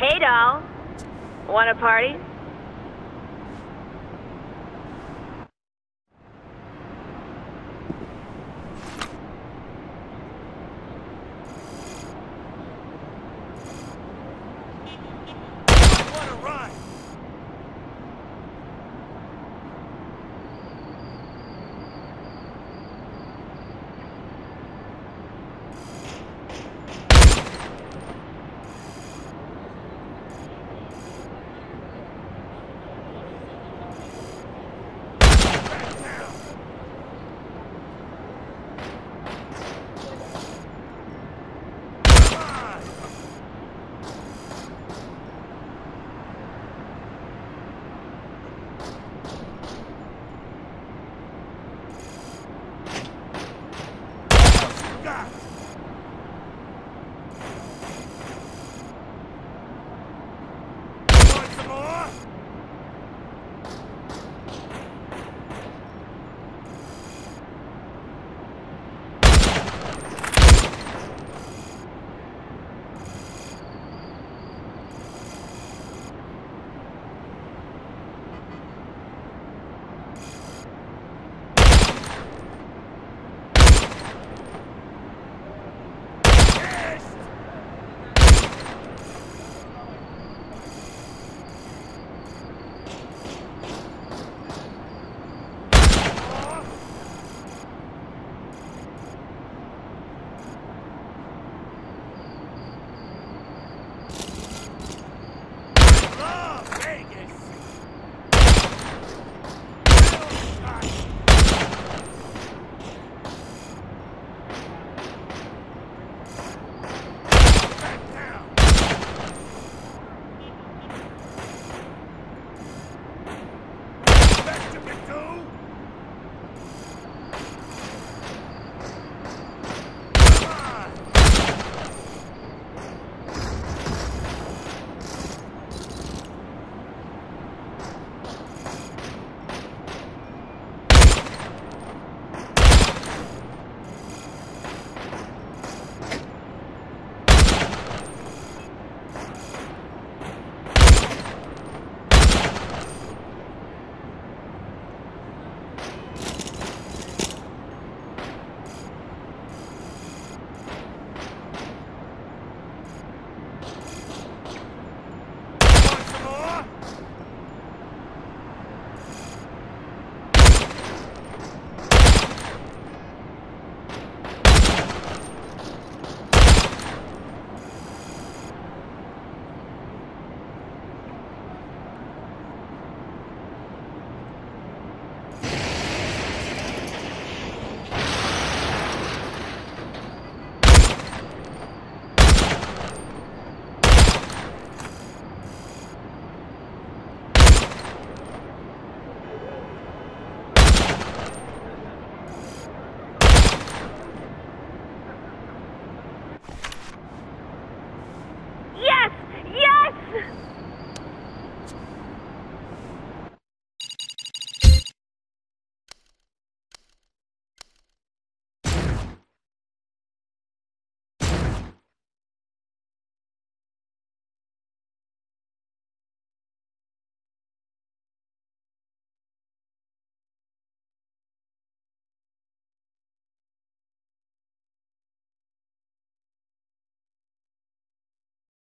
Hey, doll. Want a party?